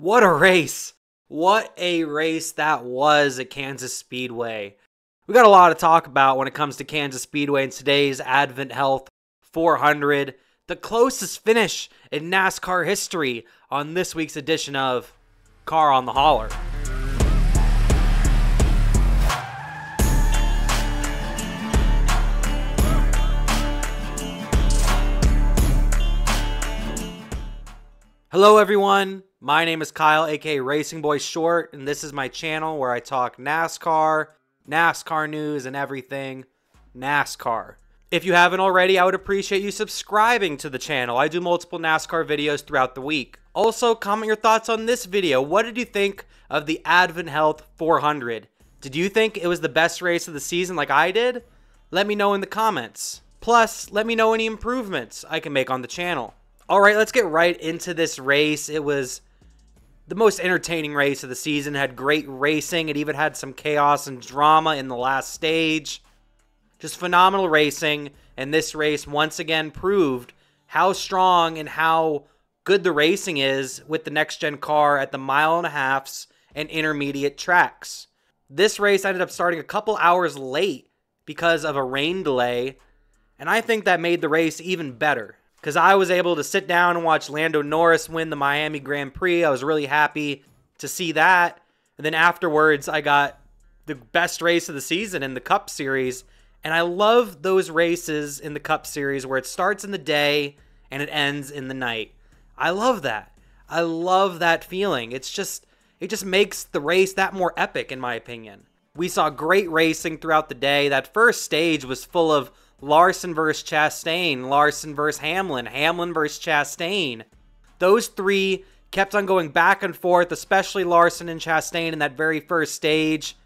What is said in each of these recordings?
What a race! What a race that was at Kansas Speedway. We got a lot to talk about when it comes to Kansas Speedway in today's Advent Health 400, the closest finish in NASCAR history on this week's edition of Car on the Holler. Hello, everyone. My name is Kyle, aka Racing Boy Short, and this is my channel where I talk NASCAR, NASCAR news, and everything NASCAR. If you haven't already, I would appreciate you subscribing to the channel. I do multiple NASCAR videos throughout the week. Also, comment your thoughts on this video. What did you think of the Advent Health 400? Did you think it was the best race of the season like I did? Let me know in the comments. Plus, let me know any improvements I can make on the channel. All right, let's get right into this race. It was the most entertaining race of the season. Had great racing. It even had some chaos and drama in the last stage. Just phenomenal racing. And this race once again proved how strong and how good the racing is with the next gen car at the mile and a halfs and intermediate tracks. This race ended up starting a couple hours late because of a rain delay. And I think that made the race even better because I was able to sit down and watch Lando Norris win the Miami Grand Prix. I was really happy to see that. And then afterwards, I got the best race of the season in the Cup Series. And I love those races in the Cup Series where it starts in the day and it ends in the night. I love that. I love that feeling. It's just, it just makes the race that more epic, in my opinion. We saw great racing throughout the day. That first stage was full of Larson versus Chastain, Larson versus Hamlin, Hamlin versus Chastain. Those three kept on going back and forth, especially Larson and Chastain in that very first stage.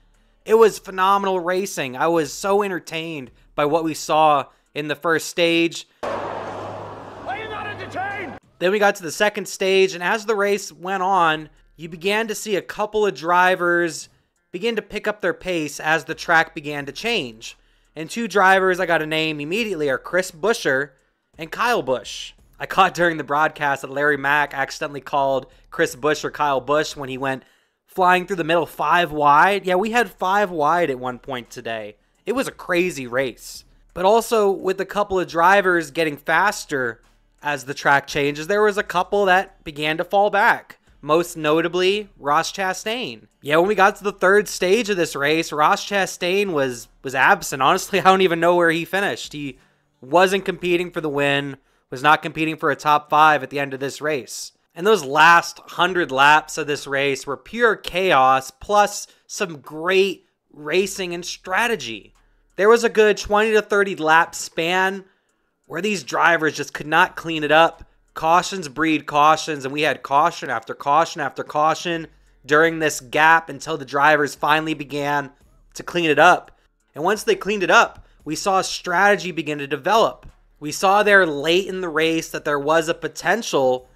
It was phenomenal racing. I was so entertained by what we saw in the first stage. Are you not entertained? Then we got to the second stage, and as the race went on, you began to see a couple of drivers begin to pick up their pace as the track began to change. And two drivers I got to name immediately are Chris Buescher and Kyle Busch. I caught during the broadcast that Larry Mac accidentally called Chris Buescher Kyle Busch when he went flying through the middle five wide. Yeah, we had five wide at one point today. It was a crazy race. But also, with a couple of drivers getting faster as the track changes, there was a couple that began to fall back most notably Ross Chastain. Yeah, when we got to the third stage of this race, Ross Chastain was was absent. Honestly, I don't even know where he finished. He wasn't competing for the win, was not competing for a top 5 at the end of this race. And those last 100 laps of this race were pure chaos plus some great racing and strategy. There was a good 20 to 30 lap span where these drivers just could not clean it up Cautions breed cautions, and we had caution after caution after caution during this gap until the drivers finally began to clean it up. And once they cleaned it up, we saw a strategy begin to develop. We saw there late in the race that there was a potential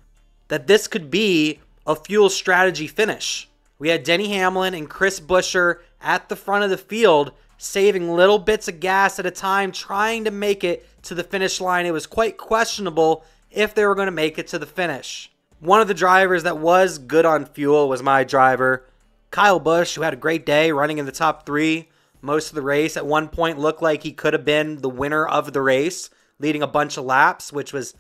that this could be a fuel strategy finish. We had Denny Hamlin and Chris Buescher at the front of the field, saving little bits of gas at a time, trying to make it to the finish line. It was quite questionable if they were going to make it to the finish. One of the drivers that was good on fuel was my driver, Kyle Busch, who had a great day running in the top three most of the race. At one point, looked like he could have been the winner of the race, leading a bunch of laps, which was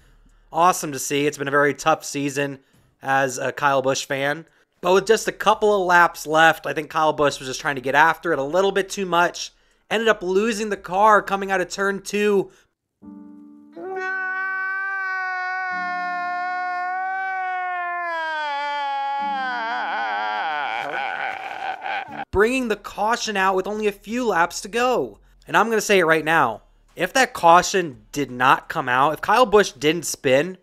awesome to see. It's been a very tough season as a Kyle Busch fan. But with just a couple of laps left, I think Kyle Busch was just trying to get after it a little bit too much. Ended up losing the car coming out of turn two bringing the caution out with only a few laps to go. And I'm going to say it right now. If that caution did not come out, if Kyle Busch didn't spin,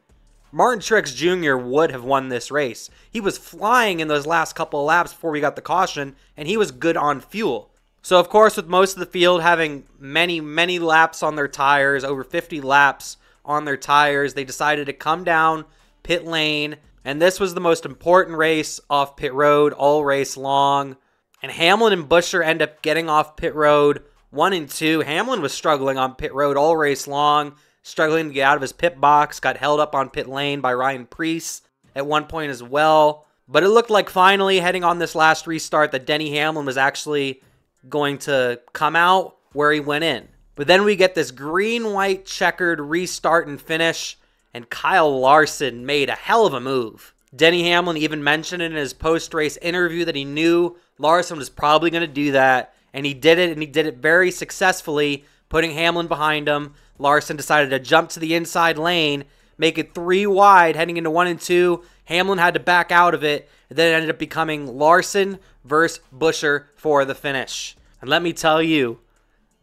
Martin Truex Jr. would have won this race. He was flying in those last couple of laps before we got the caution, and he was good on fuel. So, of course, with most of the field having many, many laps on their tires, over 50 laps on their tires, they decided to come down pit lane. And this was the most important race off pit road all race long. And Hamlin and Buescher end up getting off pit road one and two. Hamlin was struggling on pit road all race long, struggling to get out of his pit box, got held up on pit lane by Ryan Preece at one point as well. But it looked like finally heading on this last restart that Denny Hamlin was actually going to come out where he went in. But then we get this green white checkered restart and finish, and Kyle Larson made a hell of a move. Denny Hamlin even mentioned in his post race interview that he knew Larson was probably going to do that, and he did it, and he did it very successfully, putting Hamlin behind him. Larson decided to jump to the inside lane, make it three wide heading into one and two. Hamlin had to back out of it, and then it ended up becoming Larson versus Buescher for the finish. And let me tell you,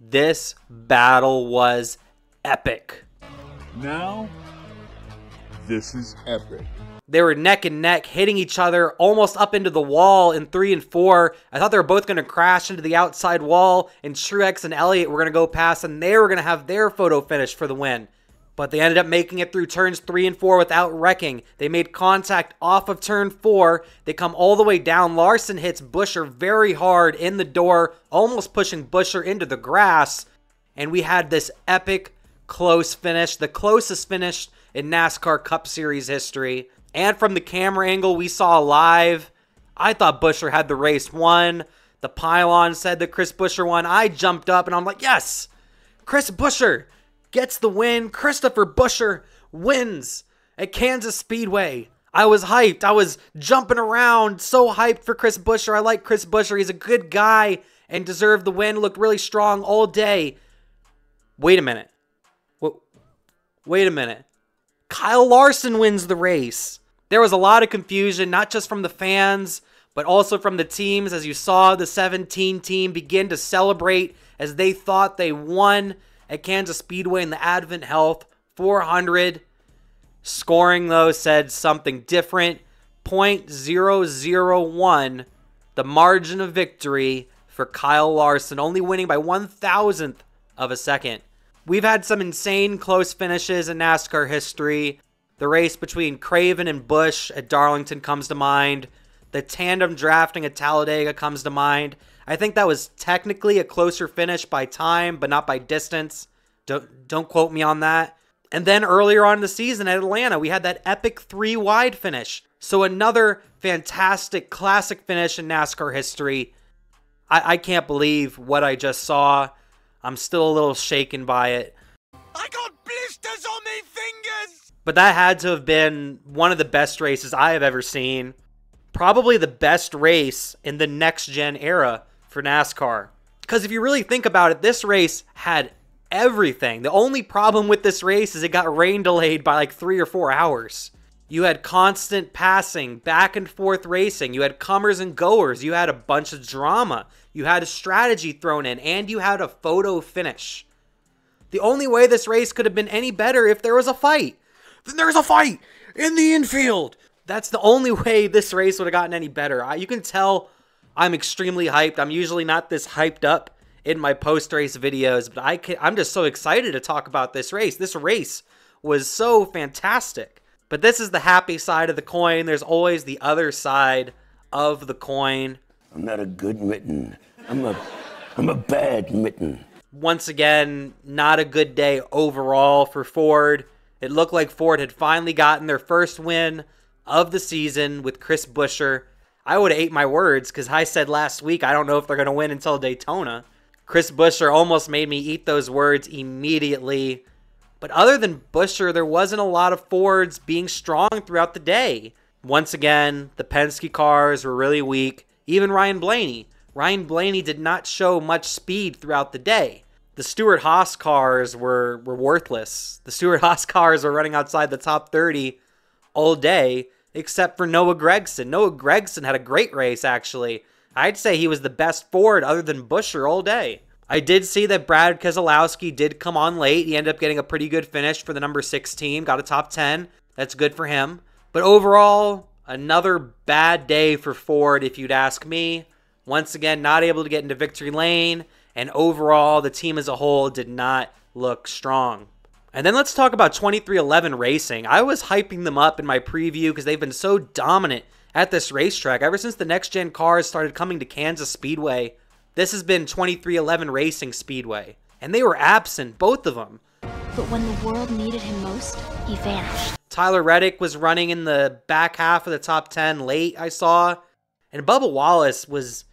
this battle was epic. Now, this is epic. They were neck and neck, hitting each other almost up into the wall in three and four. I thought they were both going to crash into the outside wall, and Truex and Elliott were going to go past, and they were going to have their photo finish for the win. But they ended up making it through turns three and four without wrecking. They made contact off of turn four. They come all the way down. Larson hits Buescher very hard in the door, almost pushing Buescher into the grass. And we had this epic close finish, the closest finish in NASCAR Cup Series history. And from the camera angle we saw live, I thought Buescher had the race won. The pylon said that Chris Buescher won. I jumped up and I'm like, yes, Chris Buescher gets the win. Christopher Buescher wins at Kansas Speedway. I was hyped. I was jumping around, so hyped for Chris Buescher. I like Chris Buescher. He's a good guy and deserved the win. Looked really strong all day. Wait a minute. Wait a minute. Kyle Larson wins the race. There was a lot of confusion, not just from the fans, but also from the teams as you saw the 17 team begin to celebrate as they thought they won at Kansas Speedway in the Advent Health 400. Scoring, though, said something different 0.001, the margin of victory for Kyle Larson, only winning by one thousandth of a second. We've had some insane close finishes in NASCAR history. The race between Craven and Busch at Darlington comes to mind. The tandem drafting at Talladega comes to mind. I think that was technically a closer finish by time, but not by distance. Don't don't quote me on that. And then earlier on in the season at Atlanta, we had that epic three wide finish. So another fantastic classic finish in NASCAR history. I, I can't believe what I just saw. I'm still a little shaken by it. I got blisters on me fingers! But that had to have been one of the best races I have ever seen. Probably the best race in the next gen era for NASCAR. Because if you really think about it, this race had everything. The only problem with this race is it got rain delayed by like three or four hours. You had constant passing, back and forth racing. You had comers and goers. You had a bunch of drama. You had a strategy thrown in, and you had a photo finish. The only way this race could have been any better if there was a fight. Then there's a fight in the infield. That's the only way this race would have gotten any better. I, you can tell I'm extremely hyped. I'm usually not this hyped up in my post race videos, but I can, I'm just so excited to talk about this race. This race was so fantastic. But this is the happy side of the coin. There's always the other side of the coin. I'm not a good mitten. I'm a I'm a bad mitten. Once again, not a good day overall for Ford. It looked like Ford had finally gotten their first win of the season with Chris Buescher. I would have ate my words because I said last week I don't know if they're going to win until Daytona. Chris Buescher almost made me eat those words immediately. But other than Buescher, there wasn't a lot of Fords being strong throughout the day. Once again, the Penske cars were really weak. Even Ryan Blaney. Ryan Blaney did not show much speed throughout the day. The Stewart Haas cars were, were worthless. The Stewart Haas cars were running outside the top 30 all day, except for Noah Gragson. Noah Gragson had a great race, actually. I'd say he was the best Ford other than Buescher all day. I did see that Brad Keselowski did come on late. He ended up getting a pretty good finish for the number six team, got a top 10. That's good for him. But overall, another bad day for Ford, if you'd ask me. Once again, not able to get into victory lane. And overall, the team as a whole did not look strong. And then let's talk about 23XI Racing. I was hyping them up in my preview because they've been so dominant at this racetrack ever since the next gen cars started coming to Kansas Speedway. This has been 23XI Racing Speedway, and they were absent, both of them. But when the world needed him most, he vanished. Tyler Reddick was running in the back half of the top 10 late, I saw. And Bubba Wallace was,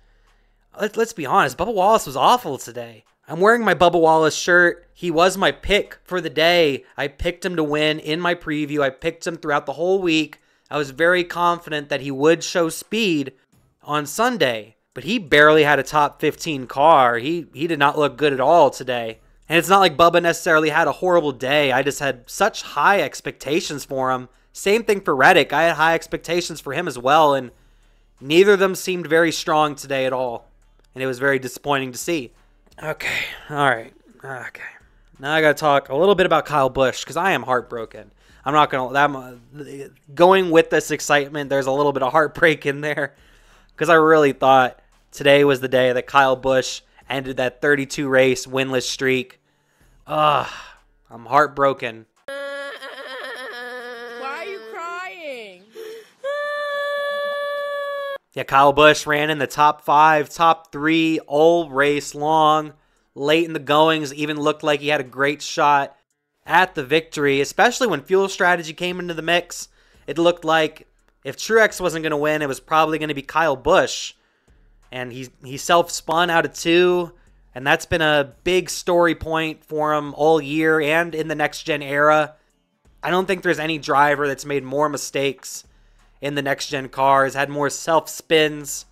let, let's be honest, Bubba Wallace was awful today. I'm wearing my Bubba Wallace shirt. He was my pick for the day. I picked him to win in my preview. I picked him throughout the whole week. I was very confident that he would show speed on Sunday, but he barely had a top 15 car. He he did not look good at all today. And it's not like Bubba necessarily had a horrible day. I just had such high expectations for him. Same thing for Reddick. I had high expectations for him as well, and neither of them seemed very strong today at all. And it was very disappointing to see. Okay, all right, okay. Now I got to talk a little bit about Kyle Busch because I am heartbroken. I'm not gonna that going with this excitement. There's a little bit of heartbreak in there because I really thought today was the day that Kyle Busch ended that 32 race winless streak. Ugh, I'm heartbroken. Why are you crying? Yeah, Kyle Busch ran in the top five, top three all race long. Late in the goings, even looked like he had a great shot at the victory, especially when fuel strategy came into the mix. It looked like if Truex wasn't going to win, it was probably going to be Kyle Busch. And he, he self spun out of two. And that's been a big story point for him all year and in the next gen era. I don't think there's any driver that's made more mistakes in the next gen cars, had more self spins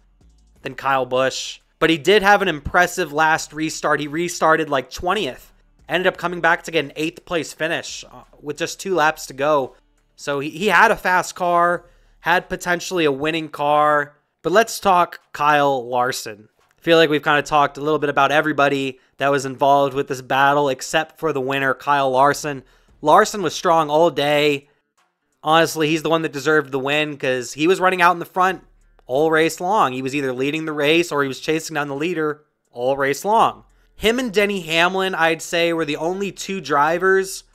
than Kyle Busch. But he did have an impressive last restart. He restarted like 20th, ended up coming back to get an eighth place finish uh, with just two laps to go. So he, he had a fast car, had potentially a winning car. But let's talk Kyle Larson I feel like we've kind of talked a little bit about everybody that was involved with this battle except for the winner, Kyle Larson. Larson was strong all day. Honestly, he's the one that deserved the win because he was running out in the front all race long. He was either leading the race or he was chasing down the leader all race long. Him and Denny Hamlin, I'd say, were the only two drivers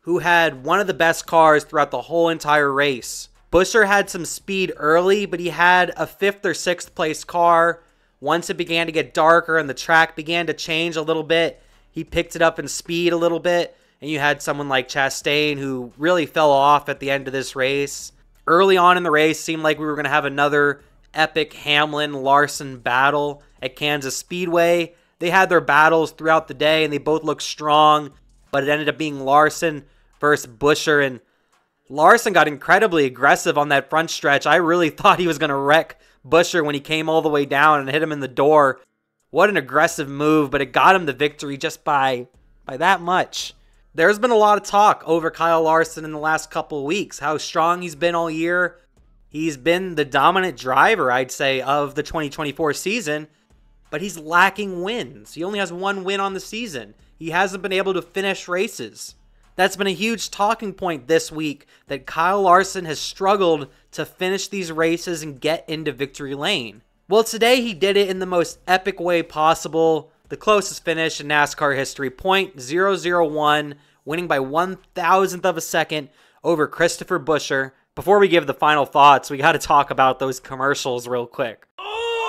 who had one of the best cars throughout the whole entire race. Buescher had some speed early, but he had a fifth or sixth place car once it began to get darker and the track began to change a little bit, he picked it up in speed a little bit. And you had someone like Chastain who really fell off at the end of this race. Early on in the race, seemed like we were going to have another epic Hamlin Larson battle at Kansas Speedway. They had their battles throughout the day and they both looked strong, but it ended up being Larson versus Buescher. And Larson got incredibly aggressive on that front stretch. I really thought he was going to wreck Buescher when he came all the way down and hit him in the door. What an aggressive move, but it got him the victory just by by that much. There's been a lot of talk over Kyle Larson in the last couple weeks, how strong he's been all year. He's been the dominant driver, I'd say, of the 2024 season, but he's lacking wins. He only has one win on the season. He hasn't been able to finish races. That's been a huge talking point this week that Kyle Larson has struggled to finish these races and get into victory lane. Well, today he did it in the most epic way possible. The closest finish in NASCAR history, .001, winning by one thousandth of a second over Christopher Buescher. Before we give the final thoughts, we got to talk about those commercials real quick. Oh!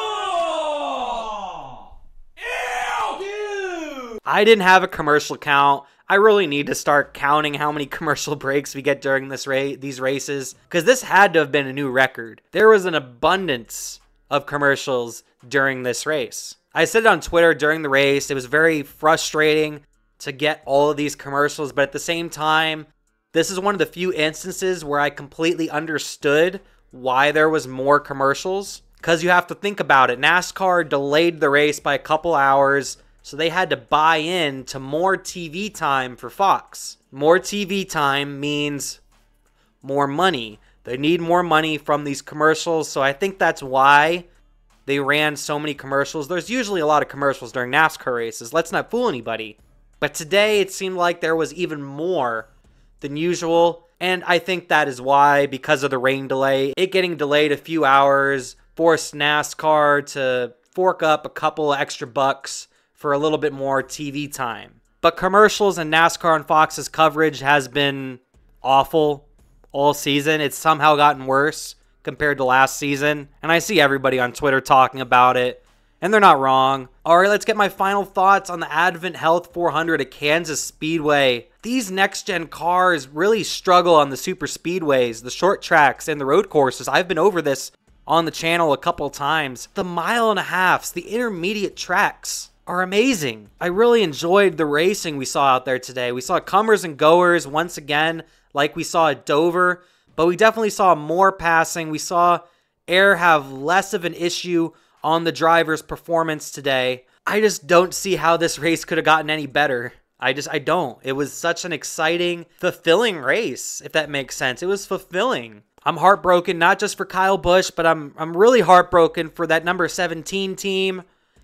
I didn't have a commercial count. I really need to start counting how many commercial breaks we get during this ra- these races because this had to have been a new record. There was an abundance of commercials during this race. I said it on Twitter during the race. It was very frustrating to get all of these commercials, but at the same time, this is one of the few instances where I completely understood why there was more commercials because you have to think about it. NASCAR delayed the race by a couple hours so they had to buy in to more TV time for Fox. More TV time means more money. They need more money from these commercials. So I think that's why they ran so many commercials. There's usually a lot of commercials during NASCAR races. Let's not fool anybody. But today it seemed like there was even more than usual. And I think that is why, because of the rain delay, it getting delayed a few hours forced NASCAR to fork up a couple extra bucks for a little bit more TV time. But commercials and NASCAR and Fox's coverage has been awful all season. It's somehow gotten worse compared to last season. And I see everybody on Twitter talking about it. And they're not wrong. All right, let's get my final thoughts on the Advent Health 400 at Kansas Speedway. These next gen cars really struggle on the super speedways, the short tracks, and the road courses. I've been over this on the channel a couple times. The mile and a halfs, the intermediate tracks are amazing. I really enjoyed the racing we saw out there today. We saw comers and goers once again, like we saw at Dover, but we definitely saw more passing. We saw air have less of an issue on the driver's performance today. I just don't see how this race could have gotten any better. I just I don't. It was such an exciting, fulfilling race, if that makes sense. It was fulfilling. I'm heartbroken not just for Kyle Busch, but I'm I'm really heartbroken for that number 17 team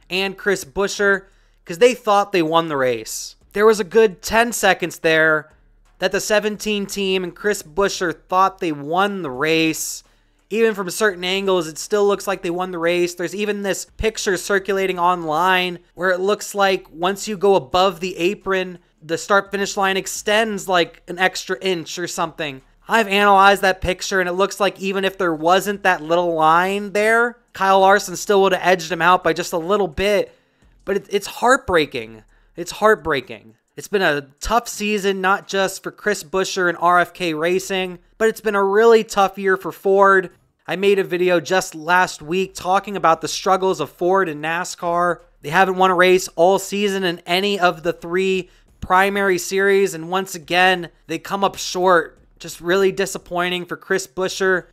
and Chris Buescher cuz they thought they won the race. There was a good 10 seconds there that the 17 team and Chris Buescher thought they won the race even from certain angles, it still looks like they won the race. There's even this picture circulating online where it looks like once you go above the apron, the start finish line extends like an extra inch or something. I've analyzed that picture and it looks like even if there wasn't that little line there, Kyle Larson still would have edged him out by just a little bit. But it, it's heartbreaking. It's heartbreaking. It's been a tough season, not just for Chris Buescher and RFK Racing, but it's been a really tough year for Ford. I made a video just last week talking about the struggles of Ford and NASCAR. They haven't won a race all season in any of the three primary series, and once again, they come up short. Just really disappointing for Chris Buescher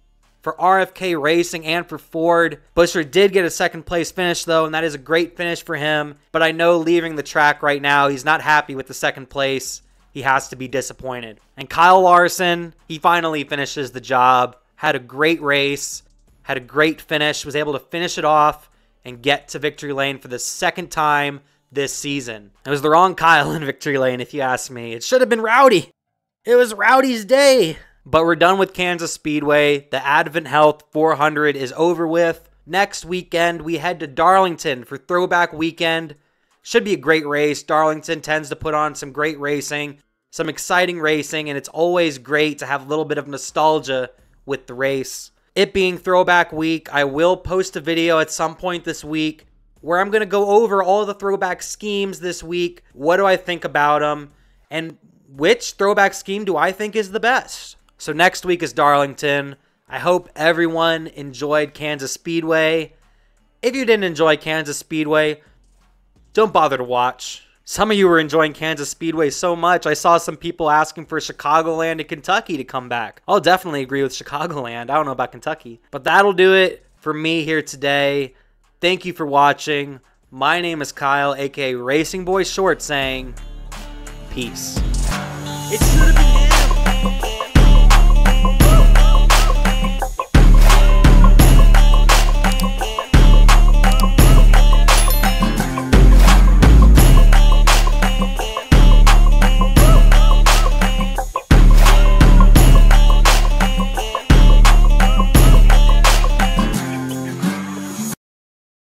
for RFK Racing and for Ford. Buescher did get a second place finish though, and that is a great finish for him. But I know leaving the track right now, he's not happy with the second place. He has to be disappointed. And Kyle Larson, he finally finishes the job. Had a great race, had a great finish, was able to finish it off and get to victory lane for the second time this season. It was the wrong Kyle in victory lane, if you ask me. It should have been Rowdy. It was Rowdy's day. But we're done with Kansas Speedway. The Advent Health 400 is over with. Next weekend, we head to Darlington for Throwback Weekend. Should be a great race. Darlington tends to put on some great racing, some exciting racing, and it's always great to have a little bit of nostalgia with the race. It being Throwback Week, I will post a video at some point this week where I'm going to go over all the throwback schemes this week. What do I think about them? And which throwback scheme do I think is the best? So next week is Darlington. I hope everyone enjoyed Kansas Speedway. If you didn't enjoy Kansas Speedway, don't bother to watch. Some of you were enjoying Kansas Speedway so much, I saw some people asking for Chicagoland and Kentucky to come back. I'll definitely agree with Chicagoland. I don't know about Kentucky. But that'll do it for me here today. Thank you for watching. My name is Kyle, aka Racing Boy Short, saying peace.